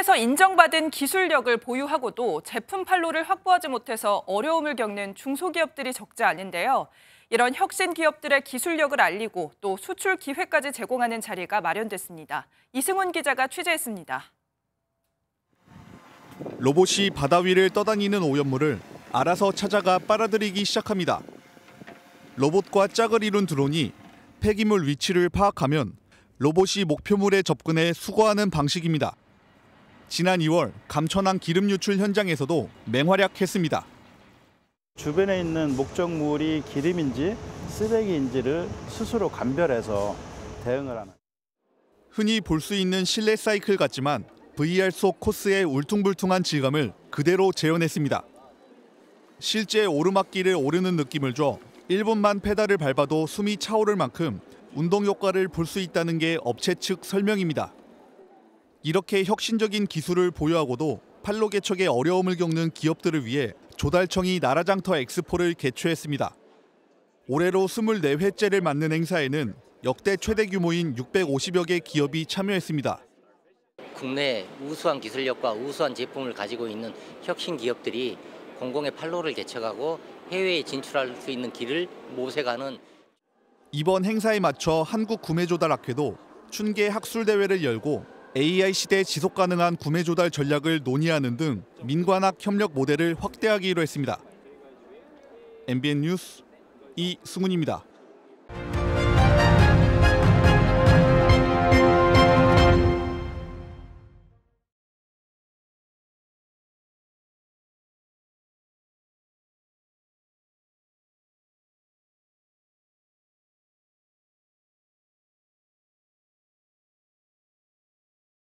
국내에서 인정받은 기술력을 보유하고도 제품 판로를 확보하지 못해서 어려움을 겪는 중소기업들이 적지 않은데요. 이런 혁신 기업들의 기술력을 알리고 또 수출 기회까지 제공하는 자리가 마련됐습니다. 이승훈 기자가 취재했습니다. 로봇이 바다 위를 떠다니는 오염물을 알아서 찾아가 빨아들이기 시작합니다. 로봇과 짝을 이룬 드론이 폐기물 위치를 파악하면 로봇이 목표물에 접근해 수거하는 방식입니다. 지난 2월 감천항 기름 유출 현장에서도 맹활약했습니다. 주변에 있는 목적물이 기름인지 쓰레기인지를 스스로 감별해서 대응을 하는. 흔히 볼 수 있는 실내 사이클 같지만 VR 속 코스의 울퉁불퉁한 질감을 그대로 재현했습니다. 실제 오르막길을 오르는 느낌을 줘 1분만 페달을 밟아도 숨이 차오를 만큼 운동 효과를 볼 수 있다는 게 업체 측 설명입니다. 이렇게 혁신적인 기술을 보유하고도 판로 개척에 어려움을 겪는 기업들을 위해 조달청이 나라장터 엑스포를 개최했습니다. 올해로 24회째를 맞는 행사에는 역대 최대 규모인 650여 개 기업이 참여했습니다. 국내 우수한 기술력과 우수한 제품을 가지고 있는 혁신 기업들이 공공의 판로를 개척하고 해외에 진출할 수 있는 길을 모색하는 이번 행사에 맞춰 한국 구매조달학회도 춘계 학술대회를 열고 AI 시대 지속 가능한 구매 조달 전략을 논의하는 등 민관학 협력 모델을 확대하기로 했습니다. MBN 뉴스 이승훈입니다.